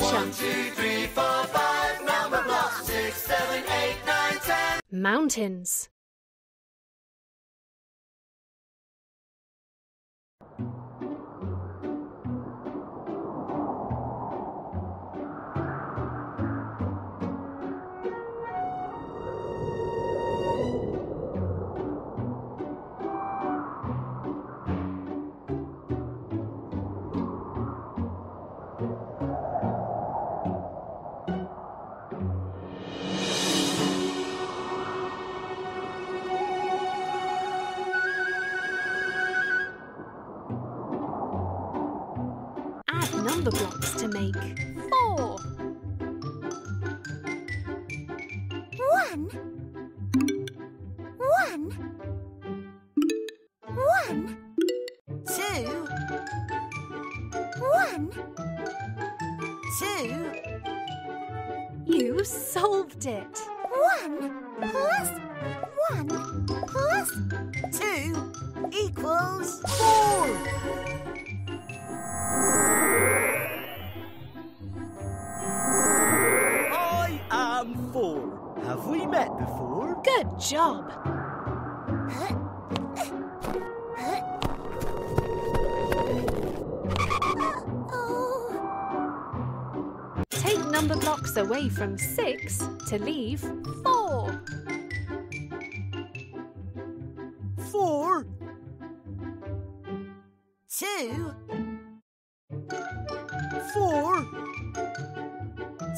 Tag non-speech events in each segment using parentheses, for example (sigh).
adventure. Two, three, four, five. Numberblocks. Six, seven, eight, nine, ten. Mountains. Number blocks to make four. One. One. One. two, One. two, You solved it. One plus one plus two equals four. Job. Take number blocks away from six to leave four. Four, two, four,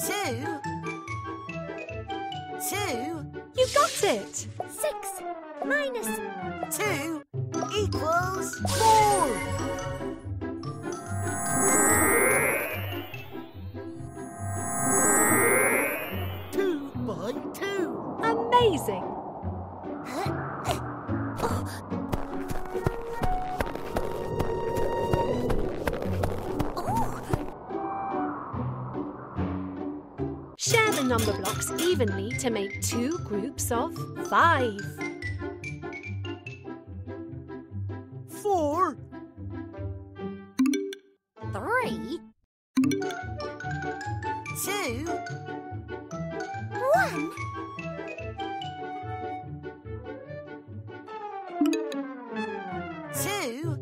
two, two, You got it. Six minus two equals four. Number blocks evenly to make two groups of five. Four, three. two, One. two,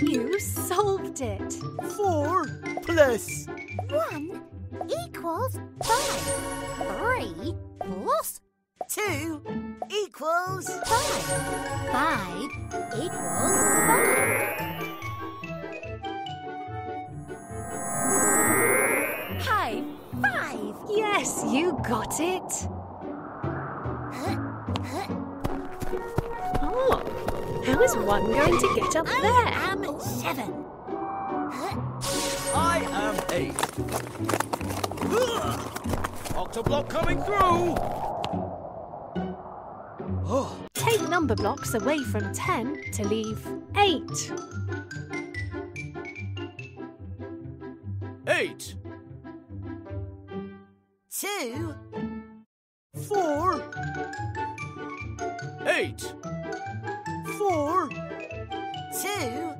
You solved it. four plus One equals five. Three plus two equals five. Five equals five. High five. Yes, you got it. Oh, how is one going to get up there? I am seven. I am eight. Octoblock coming through. Oh, Take number blocks away from 10 to leave 8. eight. two, four, Eight. four, two,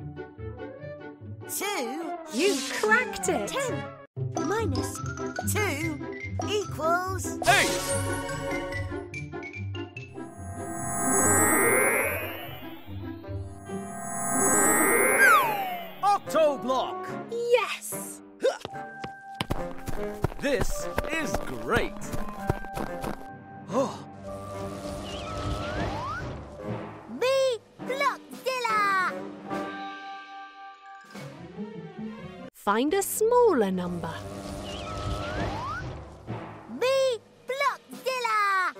two, You cracked it. Ten minus two equals Eight. Find a smaller number. Me Blockzilla.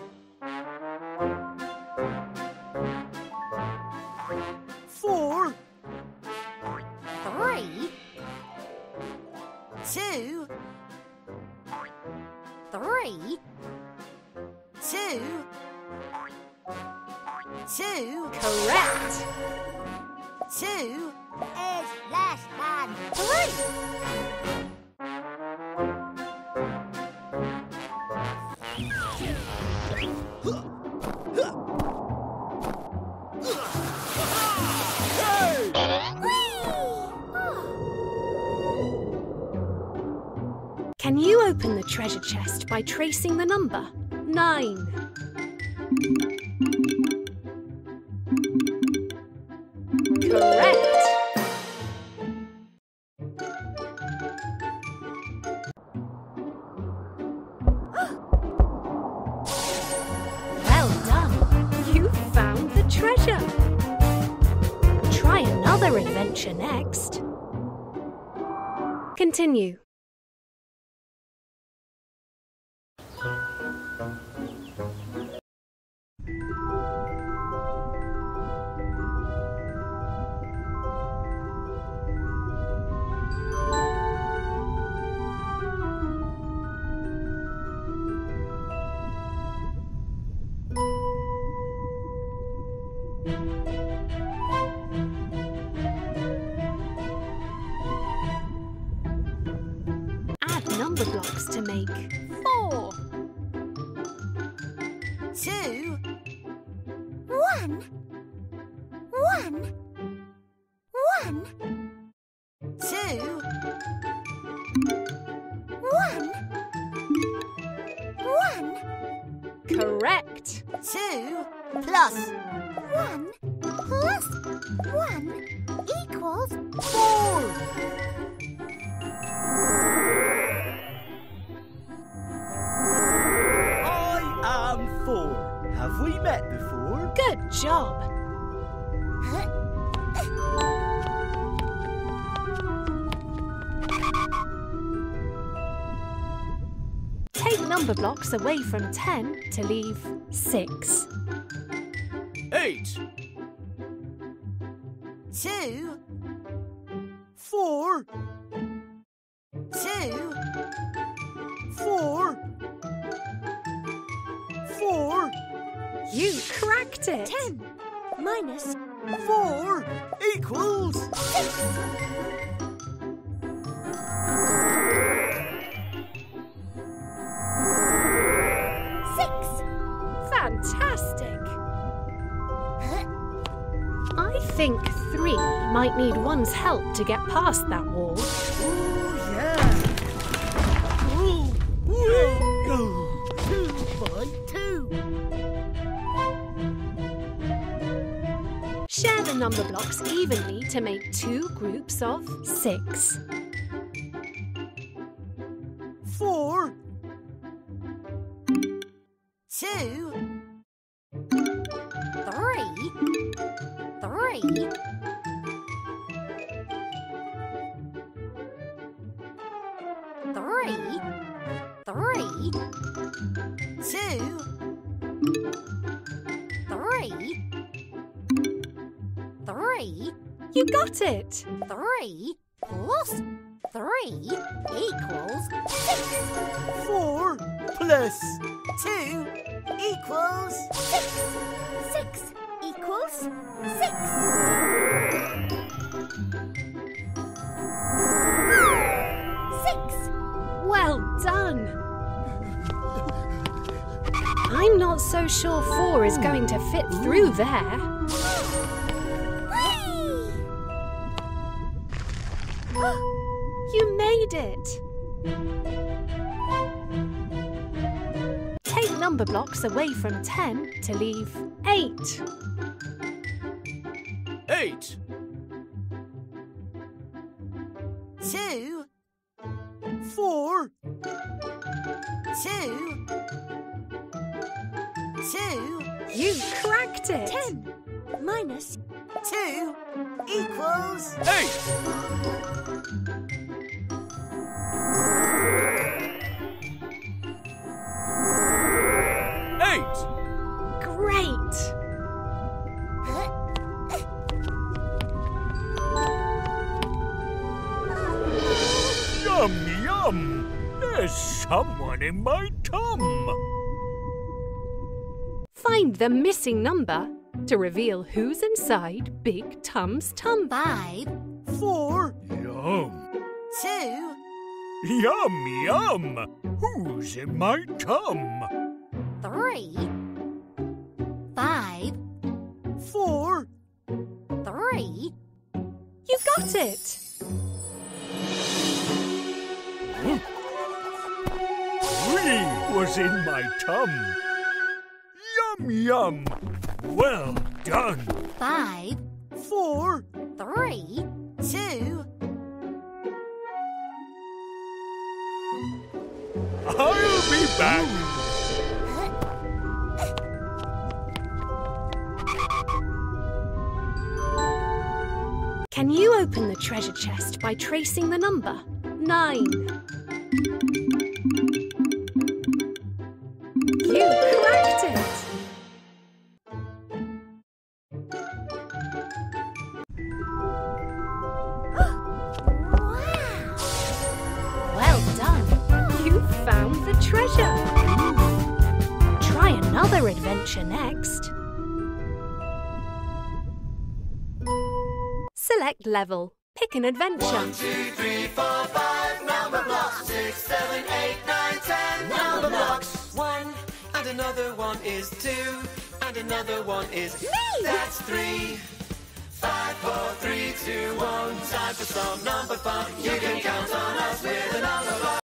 four, Three, two, three, two, two, Correct. two, is less Can you open the treasure chest by tracing the number? Nine. Treasure. Try another adventure next. Continue. Number blocks to make four. two, One. One. One. two, One. One. Correct. two, plus One plus one equals four. Job. Take number blocks away from 10 to leave 6. 8 2 You cracked it. ten minus four equals six. Fantastic. I think 3 might need one's help to get past that wall. Number blocks evenly to make two groups of 6. Four. Two. Three. Three. Three. You got it. Three plus three equals six. Four plus two equals Six. Six equals six. Six. Well done. I'm not so sure 4 is going to fit through there. number blocks away from 10 to leave 8. 8. 2. 4. 2. 2. You cracked it! 10 minus 2 equals 8. There's someone in my tum. Find the missing number to reveal who's inside Big Tum's tum. five. four, Yum. two, Yum, yum. Who's in my tum? Three. Five. four, Three. You got it. Was in my tum. Yum, yum. Well done. Five, Four. three, Two. I'll be back. Can you open the treasure chest by tracing the number? Nine. You cracked it! wow! (gasps) Well done! You found the treasure! Try another adventure next. Select level. Pick an adventure. One, two, three, four, five. Numberblocks. Six, seven, eight, nine, ten. Numberblocks. One, another one is two, and another one is me. That's three. Five, four, three, two, one. Time for some number fun. You can count on us with a number block.